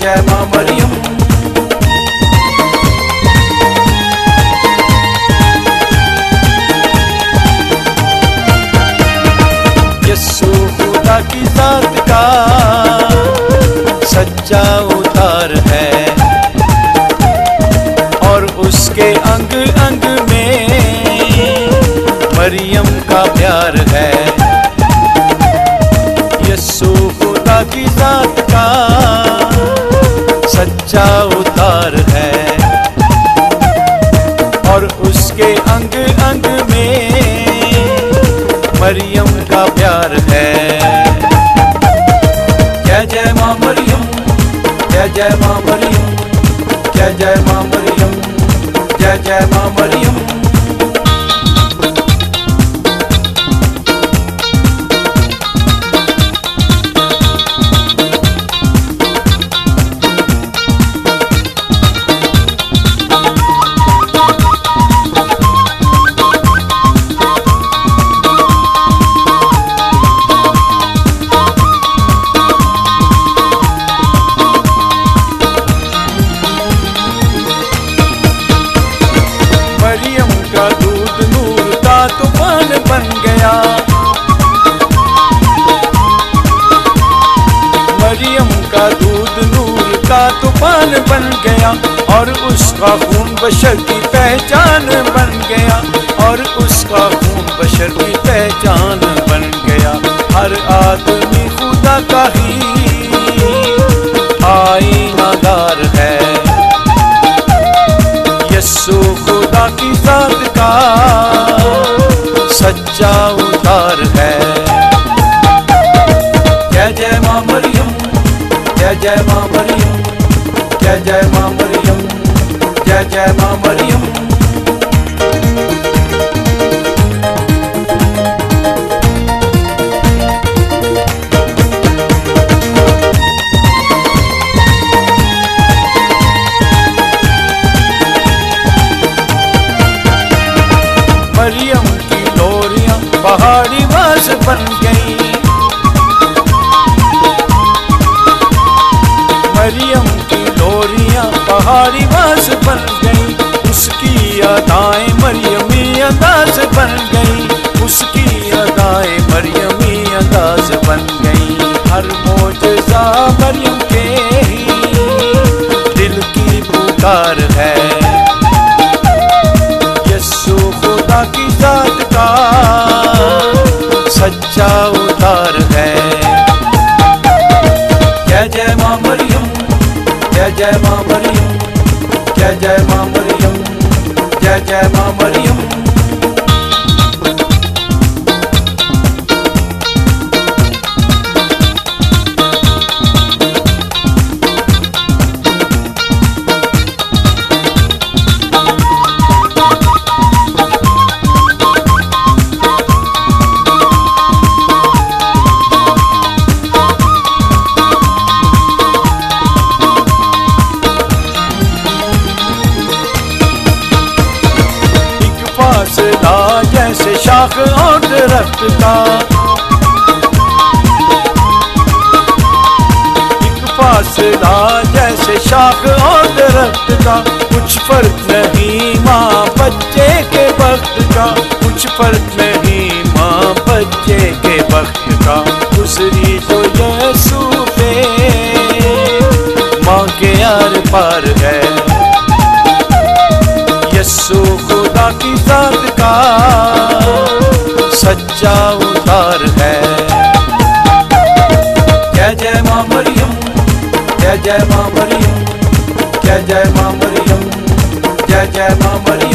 जय माँ मरियम। यस्सु की जात का सच्चा उतार है। और उसके अंग अंग में मरियम का प्यार है। यस्सु खुदा की जात का सच्चा उतार है। और उसके अंग अंग में मरियम का प्यार है। जय जय माँ मरियम, जय जय माँ मरियम। बन गया। मरियम का दूध, नूर का तूफ़ान बन गया और उसका खून बशर की पहचान बन गया और उसका खून बशर की पहचान बन गया। हर आदमी खुदा का ही। आईनादार सच्चा उतार है। जय जय माँ मरियम, जय जय माँ मरियम, जय जय माँ मरियम, जय जय माँ मरियम। मरियम पहाड़ी बास बन गई। मरियम की लोरियाँ पहाड़ी बास बन गई। उसकी अदाएँ मरियमी अंदाज बन गई। उसकी अदाएँ मरियमी अंदाज बन गई। हर मोजा मरियम के ही। दिल की पुकार है। की जात का। सच्चा उतार है। जैसे शाख और दरख्त का। एक फासला जैसे शाख और दरख्त का। कुछ फ़र्क नहीं माँ बच्चे के वक्त का। कुछ फ़र्क नहीं माँ बच्चे के वक्त का। दूसरी तो यीशु पे। माँ के यार पार है खुदा का सच्चा उतार है। जय जय माँ मरियम, जय जय माँ मरियम, जय जय माँ मरियम, जय जय माँ मरियम।